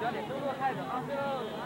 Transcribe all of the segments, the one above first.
加啊。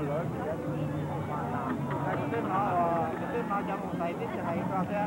lưỡi. Cái tên nó, cái tên nó cho một tay tiếp cho thầy con thế.